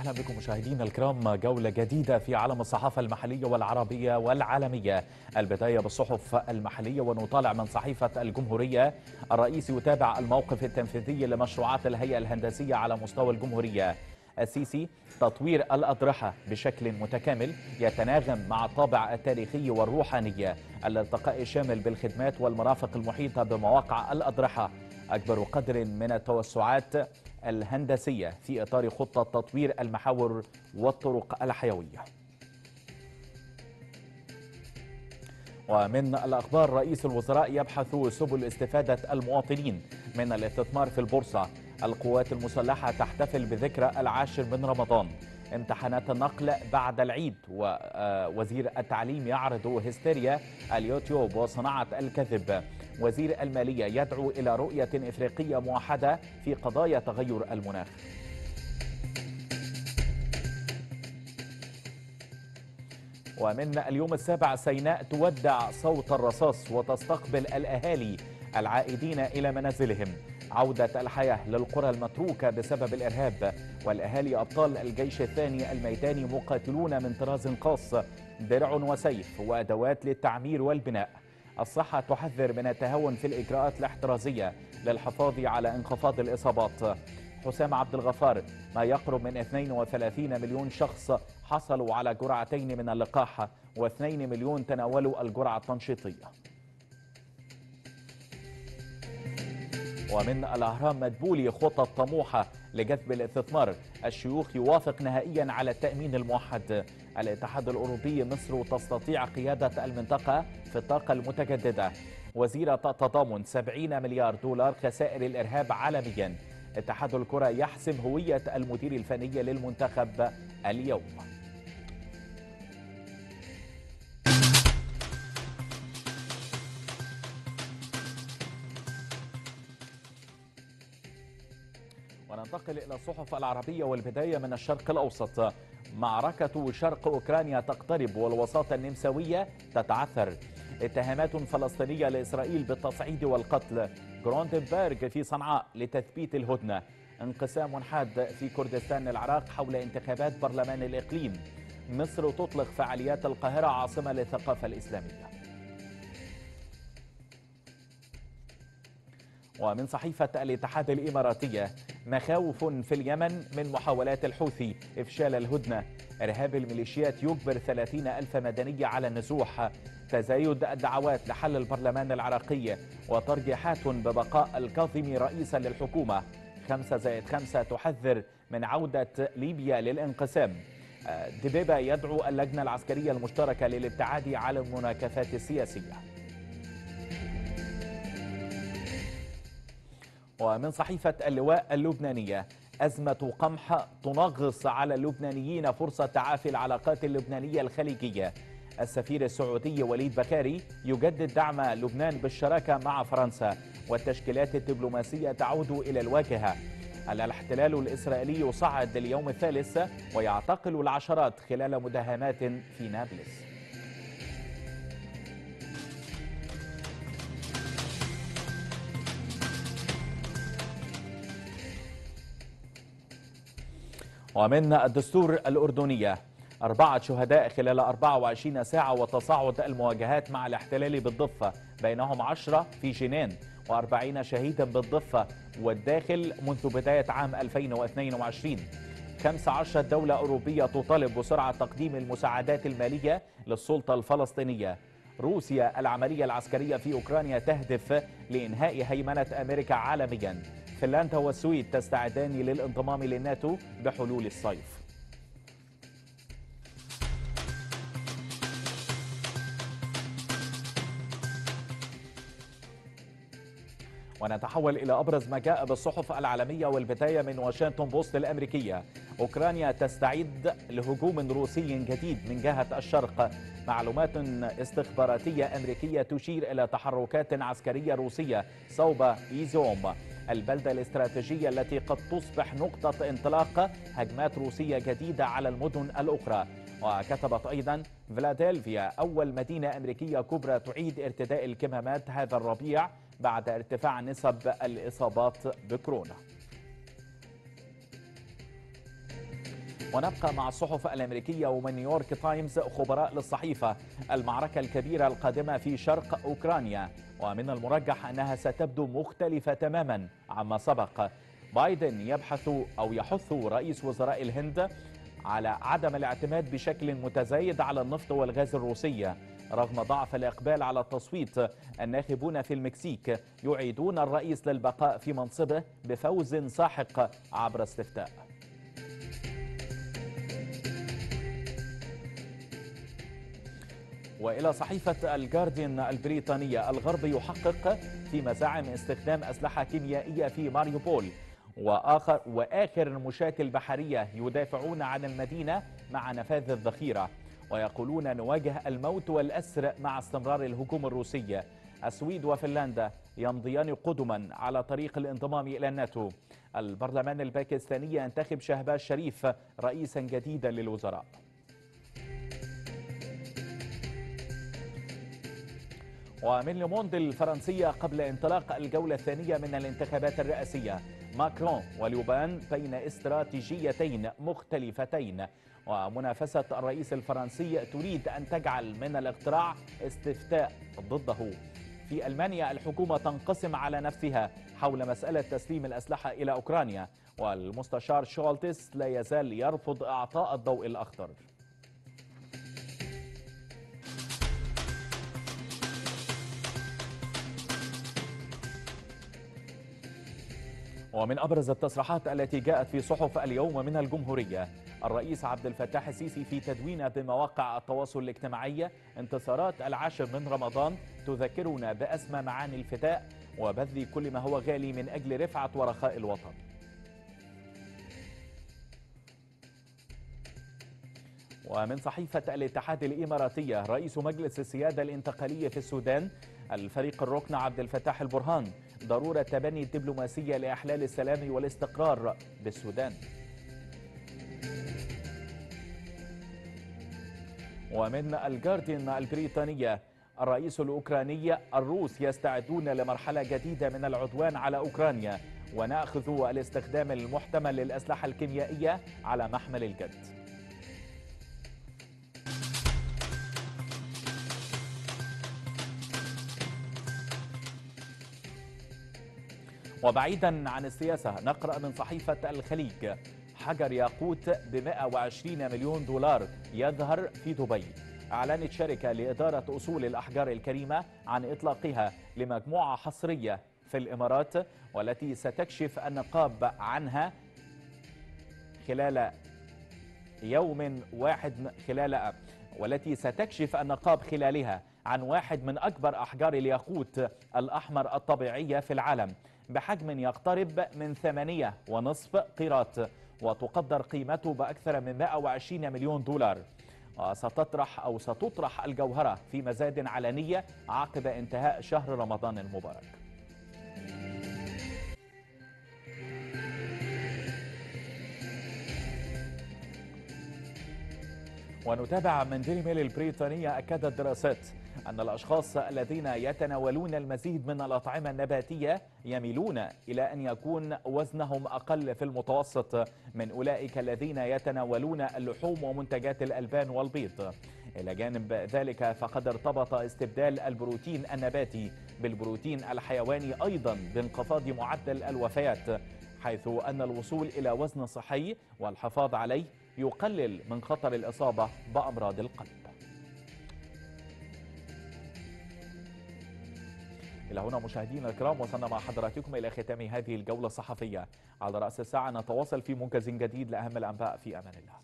وسهلا بكم مشاهدينا الكرام. جولة جديدة في عالم الصحافة المحلية والعربية والعالمية. البداية بالصحف المحلية ونطالع من صحيفة الجمهورية. الرئيس يتابع الموقف التنفيذي لمشروعات الهيئة الهندسية على مستوى الجمهورية. السيسي تطوير الأضرحة بشكل متكامل يتناغم مع الطابع التاريخي والروحانية الالتقاء الشامل بالخدمات والمرافق المحيطة بمواقع الأضرحة. أكبر قدر من التوسعات الهندسية في إطار خطة تطوير المحاور والطرق الحيوية. ومن الأخبار رئيس الوزراء يبحث سبل استفادة المواطنين من الاستثمار في البورصة. القوات المسلحة تحتفل بذكرى العاشر من رمضان. امتحانات النقل بعد العيد ووزير التعليم يعرض هستيريا اليوتيوب وصناعة الكذب. وزير المالية يدعو إلى رؤية إفريقية موحدة في قضايا تغير المناخ. ومن اليوم السابع سيناء تودع صوت الرصاص وتستقبل الأهالي العائدين إلى منازلهم. عودة الحياة للقرى المتروكة بسبب الإرهاب. والأهالي أبطال الجيش الثاني الميداني مقاتلون من طراز خاص درع وسيف وأدوات للتعمير والبناء. الصحة تحذر من التهاون في الإجراءات الاحترازية للحفاظ على انخفاض الإصابات. حسام عبد الغفار ما يقرب من 32 مليون شخص حصلوا على جرعتين من اللقاح و2 مليون تناولوا الجرعة التنشيطية. ومن الأهرام مدبولي خطط طموحة لجذب الاستثمار الشيوخ يوافق نهائيا على التأمين الموحد. الاتحاد الأوروبي مصر تستطيع قيادة المنطقة في الطاقة المتجددة. وزيرة التضامن 70 مليار دولار خسائر الإرهاب عالميا. اتحاد الكرة يحسم هوية المدير الفني للمنتخب اليوم. وننتقل إلى الصحف العربية والبداية من الشرق الأوسط. معركة شرق أوكرانيا تقترب والوساطة النمساوية تتعثر. اتهامات فلسطينية لإسرائيل بالتصعيد والقتل. جروندنبرغ في صنعاء لتثبيت الهدنة. انقسام حاد في كردستان العراق حول انتخابات برلمان الإقليم. مصر تطلق فعاليات القاهرة عاصمة للثقافة الإسلامية. ومن صحيفة الاتحاد الإماراتية مخاوف في اليمن من محاولات الحوثي إفشال الهدنة. إرهاب الميليشيات يجبر 30 ألف مدني على النزوح. تزايد الدعوات لحل البرلمان العراقي. وترجيحات ببقاء الكاظمي رئيسا للحكومة. خمسة زائد خمسة تحذر من عودة ليبيا للانقسام. دبيبة يدعو اللجنة العسكرية المشتركة للابتعاد عن المناكفات السياسية. ومن صحيفة اللواء اللبنانية أزمة قمح تنغص على اللبنانيين فرصة تعافي العلاقات اللبنانية الخليجية. السفير السعودي وليد بكاري يجدد دعم لبنان بالشراكة مع فرنسا والتشكيلات الدبلوماسية تعود إلى الواجهة. الاحتلال الإسرائيلي يصعد لليوم الثالث ويعتقل العشرات خلال مداهمات في نابلس. ومن الدستور الأردنية أربعة شهداء خلال 24 ساعة وتصاعد المواجهات مع الاحتلال بالضفة. بينهم عشرة في جنين و40 شهيدا بالضفة والداخل منذ بداية عام 2022 15 دولة أوروبية تطالب بسرعة تقديم المساعدات المالية للسلطة الفلسطينية. روسيا العملية العسكرية في أوكرانيا تهدف لإنهاء هيمنة أمريكا عالميا. فنلندا والسويد تستعدان للانضمام للناتو بحلول الصيف. ونتحول إلى أبرز ما جاء بالصحف العالمية والبداية من واشنطن بوست الأمريكية. أوكرانيا تستعد لهجوم روسي جديد من جهة الشرق. معلومات استخباراتية أمريكية تشير إلى تحركات عسكرية روسية صوب إيزوم البلدة الاستراتيجية التي قد تصبح نقطة انطلاق هجمات روسية جديدة على المدن الأخرى. وكتبت أيضا فلادلفيا أول مدينة أمريكية كبرى تعيد ارتداء الكمامات هذا الربيع بعد ارتفاع نسب الإصابات بكورونا. ونبقى مع الصحف الأمريكية ومن نيويورك تايمز خبراء للصحيفة المعركة الكبيرة القادمة في شرق أوكرانيا. ومن المرجح أنها ستبدو مختلفة تماما عما سبق. بايدن يبحث أو يحث رئيس وزراء الهند على عدم الاعتماد بشكل متزايد على النفط والغاز الروسية رغم ضعف الإقبال على التصويت الناخبون في المكسيك يعيدون الرئيس للبقاء في منصبه بفوز ساحق عبر استفتاء. وإلى صحيفة الجارديان البريطانية الغرب يحقق في مزاعم استخدام أسلحة كيميائية في ماريوبول. واخر وآخر المشاة البحرية يدافعون عن المدينة مع نفاذ الذخيرة. ويقولون نواجه الموت والأسر مع استمرار الهجوم الروسي. السويد وفنلندا يمضيان قدما على طريق الانضمام إلى الناتو. البرلمان الباكستاني ينتخب شهباز شريف رئيسا جديدا للوزراء. ومن لوموند الفرنسية قبل انطلاق الجولة الثانية من الانتخابات الرئاسية. ماكرون ولوبان بين استراتيجيتين مختلفتين. ومنافسة الرئيس الفرنسي تريد أن تجعل من الاقتراع استفتاء ضده. في ألمانيا الحكومة تنقسم على نفسها حول مسألة تسليم الأسلحة إلى أوكرانيا والمستشار شولتس لا يزال يرفض إعطاء الضوء الأخضر. ومن أبرز التصريحات التي جاءت في صحف اليوم من الجمهورية الرئيس عبد الفتاح السيسي في تدوين بمواقع التواصل الاجتماعي انتصارات العاشر من رمضان تذكرنا بأسمى معاني الفداء وبذل كل ما هو غالي من أجل رفعة ورخاء الوطن. ومن صحيفة الاتحاد الإماراتية رئيس مجلس السيادة الانتقالية في السودان الفريق الركن عبد الفتاح البرهان ضرورة تبني الدبلوماسية لإحلال السلام والاستقرار بالسودان. ومن الجارديان البريطانية الرئيس الأوكراني الروس يستعدون لمرحلة جديدة من العدوان على أوكرانيا ونأخذ الاستخدام المحتمل للأسلحة الكيميائية على محمل الجد. وبعيدا عن السياسة نقرأ من صحيفة الخليج. حجر ياقوت ب 120 مليون دولار يظهر في دبي. أعلنت شركة لإدارة أصول الأحجار الكريمة عن إطلاقها لمجموعة حصرية في الإمارات والتي ستكشف النقاب عنها خلال يوم واحد خلال والتي ستكشف النقاب خلالها. عن واحد من أكبر أحجار الياقوت الأحمر الطبيعية في العالم بحجم يقترب من ثمانية ونصف قيراط وتقدر قيمته بأكثر من 120 مليون دولار. وستطرح أو ستطرح الجوهرة في مزاد علنية عقب انتهاء شهر رمضان المبارك. ونتابع من ديلي ميل البريطانية أكدت دراسات أن الأشخاص الذين يتناولون المزيد من الأطعمة النباتية يميلون إلى أن يكون وزنهم أقل في المتوسط من أولئك الذين يتناولون اللحوم ومنتجات الألبان والبيض. إلى جانب ذلك فقد ارتبط استبدال البروتين النباتي بالبروتين الحيواني أيضا بانخفاض معدل الوفيات حيث أن الوصول إلى وزن صحي والحفاظ عليه يقلل من خطر الإصابة بأمراض القلب. إلى هنا مشاهدينا الكرام وصلنا مع حضراتكم إلى ختام هذه الجولة الصحفية. على رأس الساعة نتواصل في منجز جديد لأهم الأنباء في أمان الله.